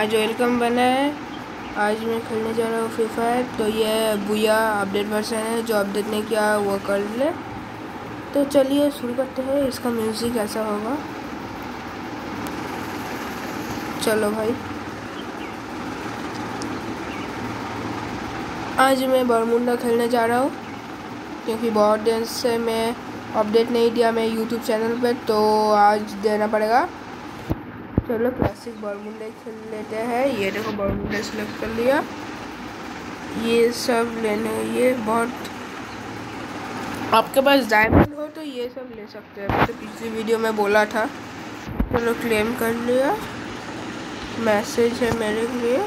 आज वेलकम बना है। आज मैं खेलने जा रहा हूँ फ्री फायर तो ये बुया अपडेट वर्सन है, जो अपडेट नहीं किया वो कर ले तो चलिए शुरू करते हैं। इसका म्यूज़िक ऐसा होगा। चलो भाई। आज मैं बरमुंडा खेलने जा रहा हूँ, क्योंकि बहुत दिन से मैं अपडेट नहीं दिया मैं यूट्यूब चैनल पे तो आज देना पड़ेगा। चलो क्लासिक बरमुंडे खेल लेते हैं। ये देखो बरमुंडे सेलेक्ट कर लिया। ये सब लेने, ये बहुत आपके पास डायमंड हो तो ये सब ले सकते हैं। तो पिछली वीडियो में बोला था। चलो क्लेम कर लिया। मैसेज है मेरे लिए।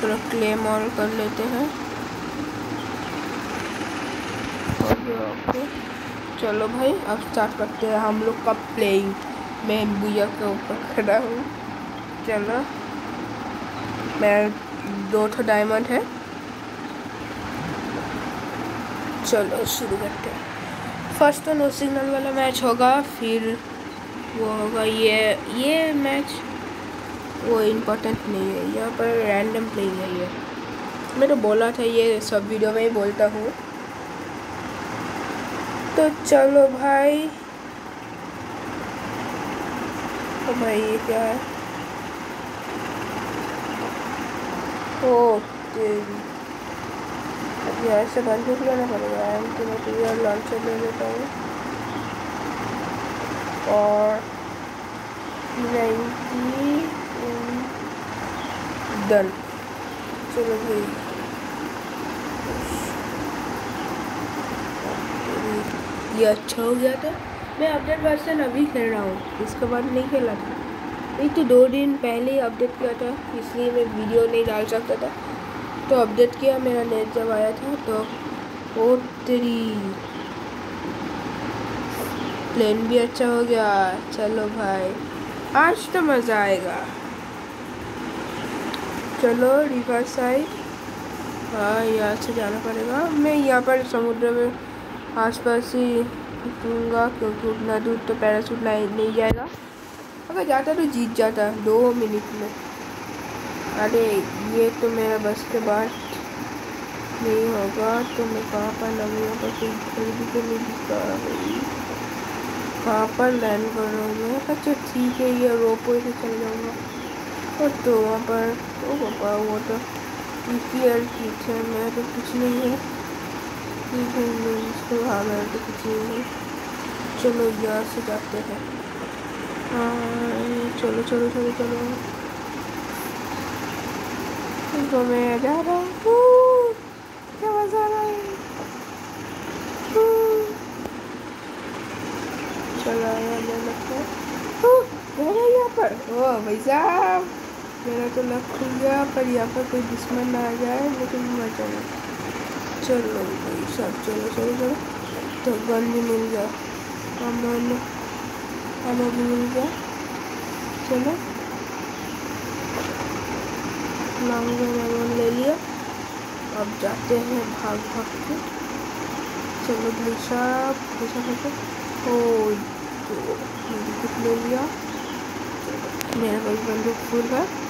चलो क्लेम ऑल कर लेते हैं। ओके चलो भाई, अब स्टार्ट करते हैं। हम लोग का प्लेइंग मैं भैया के ऊपर खड़ा हूँ। चलो। मैं दो ठो डायमंड है। चलो, शुरू करते हैं। फ़र्स्ट तो नो सिग्नल वाला मैच होगा, फिर वो होगा ये ये मैच वो इम्पोर्टेंट नहीं है। यहाँ पर रैंडम प्लेइंग है ये। मैं तो बोला था ये सब वीडियो में ही बोलता हूँ। तो चलो भाई। तो भाई, ये क्या है? ओ, तेरी। अब यहाँ से बंदूक लेना पड़ेगा। एम के मटीरियल लॉन्चर ले लेता हूँ। और नाइन्टी डन। चलो भाई। ये अच्छा हो गया था। मैं अपडेट वर्सन अभी खेल रहा हूँ। इसके बाद नहीं खेला था। नहीं तो दो दिन पहले ही अपडेट किया था, इसलिए मैं वीडियो नहीं डाल सकता था। तो अपडेट किया, मेरा नेट जब आया था तो ओ तेरी प्लेन भी अच्छा हो गया। चलो भाई, आज तो मज़ा आएगा। चलो रिवर साइड हाँ यहाँ से जाना पड़ेगा। मैं यहाँ पर समुद्र में आसपास ही रुकूँगा क्योंकि उतना दूर तो पैरासूट नहीं जाएगा। अगर जाता तो जीत जाता, दो मिनट में। अरे, ये तो मेरा बस के बाद नहीं होगा तो मैं कहाँ पर पर कोई खरीदी तो नहीं कहाँ पर लैंड कर रहा हूँ मैं अच्छा ठीक है, ये रोपो से चल जाऊँगा। और तो वहाँ पर पापा, वो तो पी एल ठीक है, मैं तो कुछ नहीं है। है हाँ तो कुछ है चलो यहाँ से जाते हैं हाँ चलो चलो चलो चलो तो मैं जा रहा हूँ क्या मज़ा आ रहा है चलो आया लगता है यहाँ पर ओ भाई साहब मेरा तो लग खुल गया पर यहाँ पर कोई दुश्मन ना आ जाए लेकिन मैं चलो चलो भाई साहब चलो चलो चलो। तो बन भी मिल गया। अमन हमें भी मिल गया। चलो। लॉन्ग अमन ले लिया। अब जाते हैं भाग भाग के। चलो भाई साहब ऐसा करके। ओ तो ले लिया? मेरा भाई बंदूक फुल है।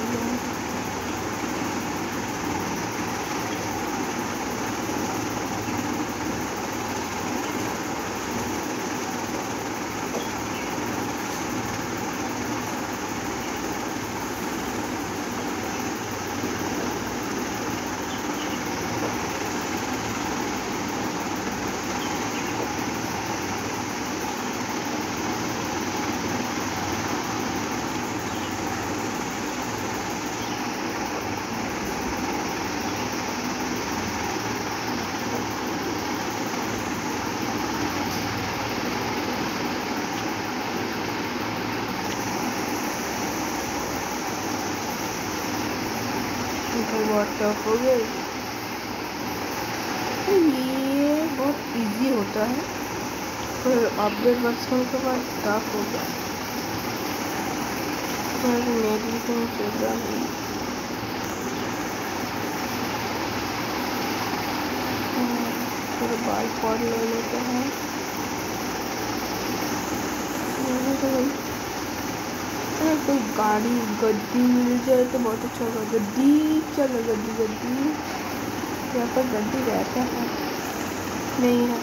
टफ हो गया तो ये बहुत इजी होता है। पर अपडेट वर्सन के बाद टफ हो गया। पर मेरी तो चल नहीं फिर बाल पॉड ले लेते हैं। अगर कोई गाड़ी गद्दी मिल जाए तो बहुत अच्छा होगा। गद्दी चलो गद्दी गद्दी यहाँ पर गद्दी रहता है। नहीं है।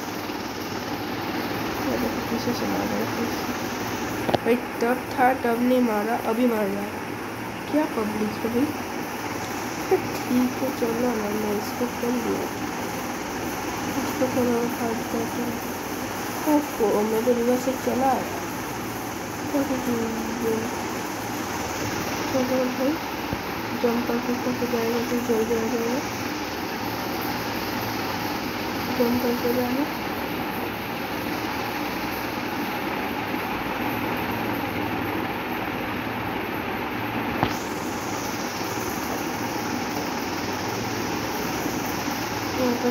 पीछे से मार रहा भाई तब था तब नहीं मारा, अभी मार रहा क्या पब्लिक है भाई? ठीक है, चलो ना मैं इसको कर लिया। इसको थोड़ा हार्ड करता हूँ ओहो मैं तो रिवर्स से चला। आया चलो भाई जंप करके करके जाएगा तो जल्दी आ जाएगा। जंप करके जाना।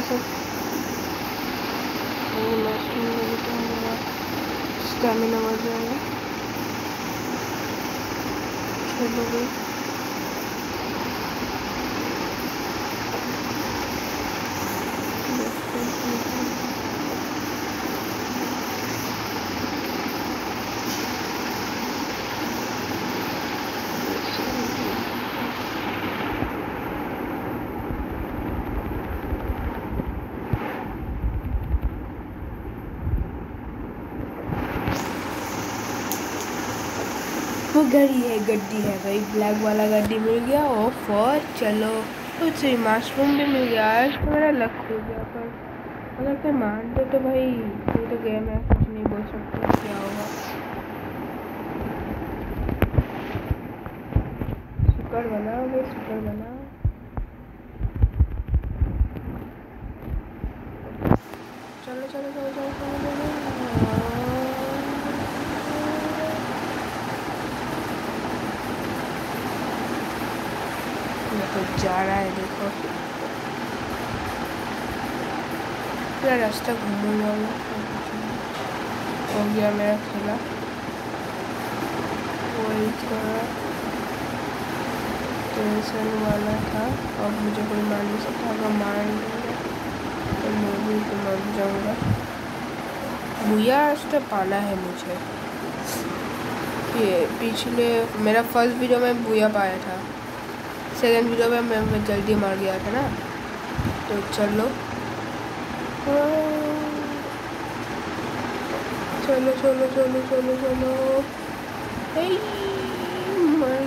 सब स्टेमिना बढ़ जाएगा। चलो वो गड़ी है, गड्डी है भाई। ब्लैक वाला गड्डी मिल गया और फॉर चलो। कुछ माशरूम भी मिल गया। आज तो मेरा लक हो गया, पर अगर कोई मान दो तो भाई, ये तो गेम है। कुछ नहीं बोल सकते, क्या होगा। शुक्र बनाओ भाई, शुक्र बनाओ चलो चलो चलो चलो चलो चलो। तो जा रहा है, देखो। पूरा रास्ता घूमूँगा मैं हो। गया मेरा खेला। वही थोड़ा टेंशन वाला था। अब मुझे कोई मार नहीं सकता। अगर मार तो मैं भी तो मर जाऊँगा। भूया रास्ता पाना है मुझे। पिछले, मेरा फ़र्स्ट वीडियो में भूया पाया था। सेकेंड वीडियो में मैं, मैं जल्दी मार गया था ना। तो चलो। चलो चलो चलो चलो चलो। मर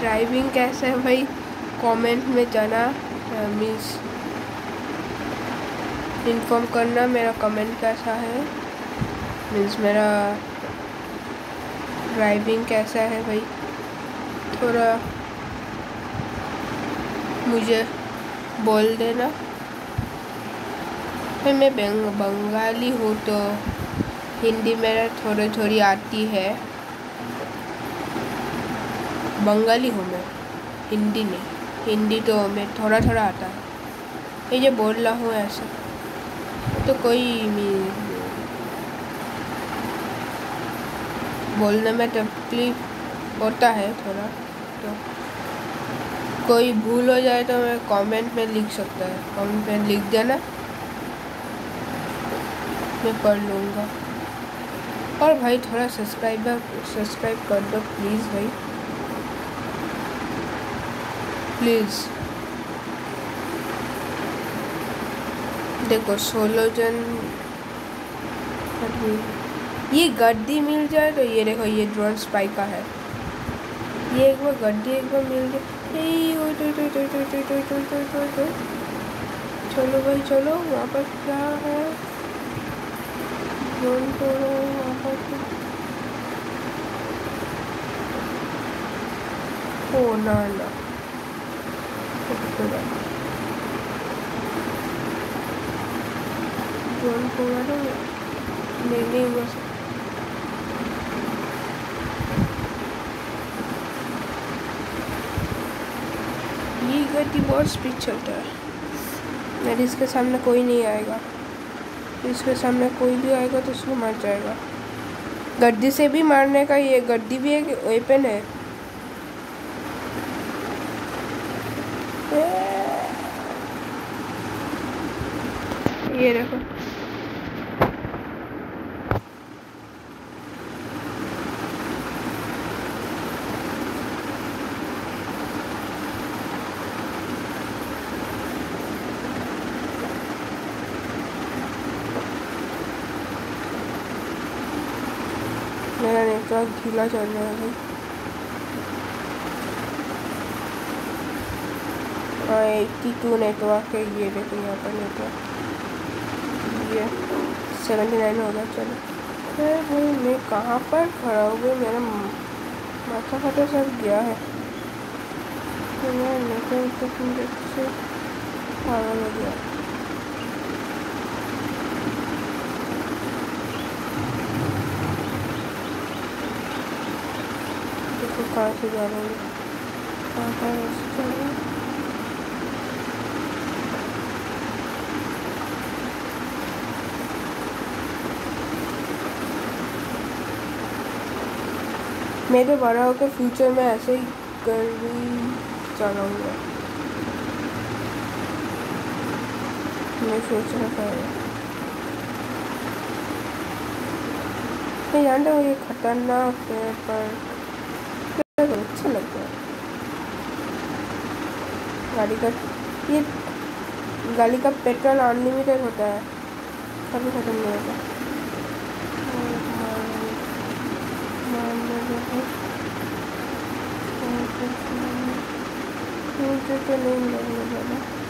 ड्राइविंग कैसा है भाई? कमेंट में जाना मीन्स इन्फॉर्म करना मेरा कमेंट कैसा है। मीन्स मेरा ड्राइविंग कैसा है भाई? थोड़ा मुझे बोल देना। फिर मैं बंग, बंगाली हूँ तो हिंदी मेरा थोड़ी थोड़ी आती है। बंगाली हूँ मैं हिंदी नहीं। हिंदी तो मैं थोड़ा थोड़ा आता है। ये जो बोल रहा हूँ ऐसा तो कोई बोलने में तकलीफ़ होता है थोड़ा। तो कोई भूल हो जाए तो मैं कमेंट में लिख सकता है। कमेंट में लिख देना। मैं पढ़ लूँगा। और भाई थोड़ा सब्सक्राइबर सब्सक्राइब कर दो प्लीज़ भाई। प्लीज़ देखो सोलह जन ये गड्डी मिल जाए तो ये देखो, ये ड्रोन स्पाइक है। ये एक बार गड्डी एक बार मिल जाए चलो भाई चलो वहाँ पर क्या है तो ओ ना ना ड्रोन को नहीं नहीं हुआ इतनी बहुत स्पीड चलता है। मेरे इसके सामने कोई नहीं आएगा। इसके सामने कोई भी आएगा तो उसको मर जाएगा। गद्दी से भी मारने का ये, गद्दी भी एक वेपन है। ये देखो। नेटवर्क ढीला चल रहा है। हाँ एट्टी टू नेटवर्क है, ये देखो यहाँ पर नेटवर्क ये सेवेंटी नाइन हो गया, चलो। अरे भाई, मैं कहाँ पर खड़ा हो गया मेरा माथा फाटा सब गया है। नेटवर्क से पागल हो गया देखो कहाँ से जा रहे हैं कहाँ कहाँ रास्ते चल रहे मैं तो बड़ा होकर फ्यूचर में ऐसे ही कर ही चलाऊँगा। मैं सोच रखा है मैं जानता हूँ ये खतरनाक है, पर क्या करूँ अच्छा लगता है गाड़ी का ये गाड़ी का पेट्रोल अनलिमिटेड होता है कभी ख़त्म नहीं होता तो नहीं लगने वाला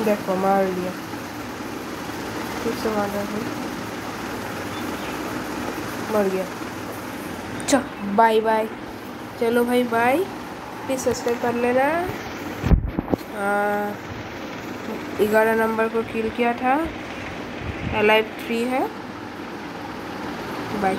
देखो मार लिया फिर से मार है। मर गया। चलो बाय बाय चलो भाई बाय प्लीज़ सब्सक्राइब कर लेना। ग्यारह नंबर को किल किया था। अलाइव थ्री है। बाय